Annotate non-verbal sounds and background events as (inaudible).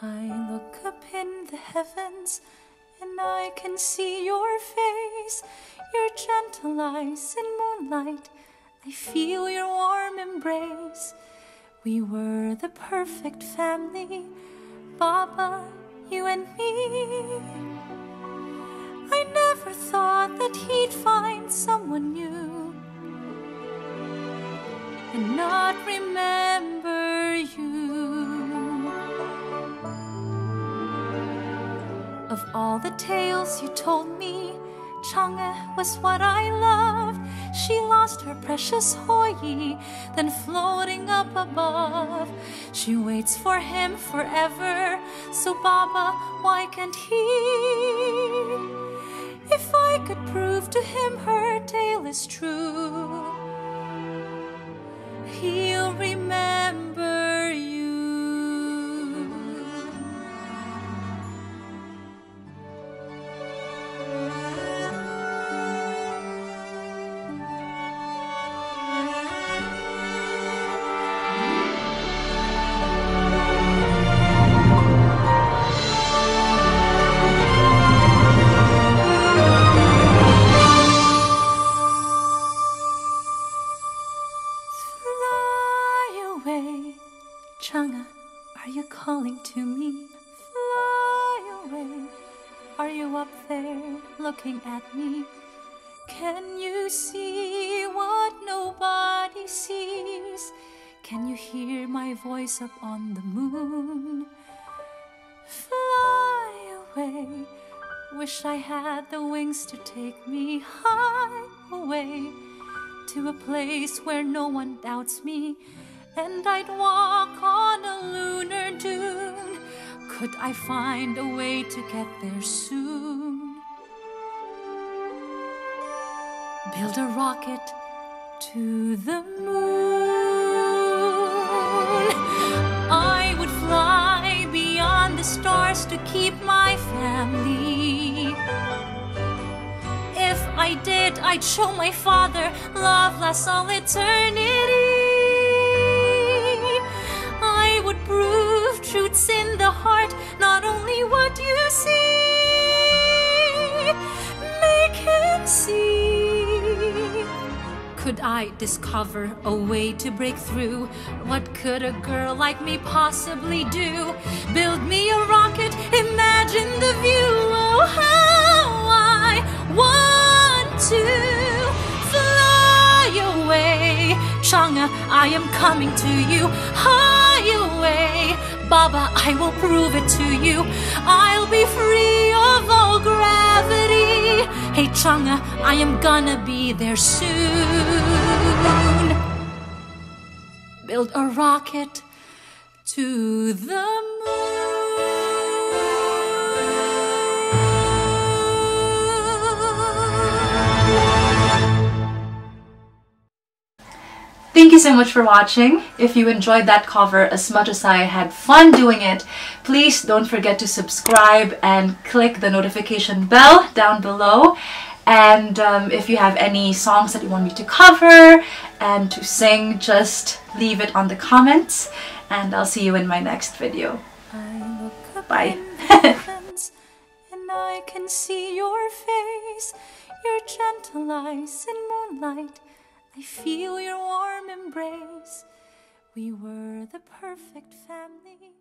I look up in the heavens and I can see your face, your gentle eyes in moonlight. I feel your warm embrace. We were the perfect family, Baba, you and me. I never thought that he'd find someone new all the tales you told me, Chang'e was what I loved. She lost her precious Houyi, then floating up above. She waits for him forever, so Baba, why can't he? If I could prove to him her tale is true, he'll remember away, Chang'e, are you calling to me? Fly away, are you up there looking at me? Can you see what nobody sees? Can you hear my voice up on the moon? Fly away, wish I had the wings to take me high away to a place where no one doubts me, and I'd walk on a lunar dune. Could I find a way to get there soon? Build a rocket to the moon. I would fly beyond the stars to keep my family. If I did, I'd show my father love lasts all eternity. Truths in the heart, not only what you see. Make him see. Could I discover a way to break through? What could a girl like me possibly do? Build me a rocket, Chang'e, I am coming to you. High away. Baba, I will prove it to you. I'll be free of all gravity. Hey, Chang'e, I am gonna be there soon. Build a rocket to the moon. You so much for watching. If you enjoyed that cover as much as I had fun doing it, please don't forget to subscribe and click the notification bell down below. And um, if you have any songs that you want me to cover and to sing, just leave it on the comments. And I'll see you in my next video. Bye. (laughs) I can see your face, your gentle eyes in moonlight. I feel your warm embrace. We were the perfect family.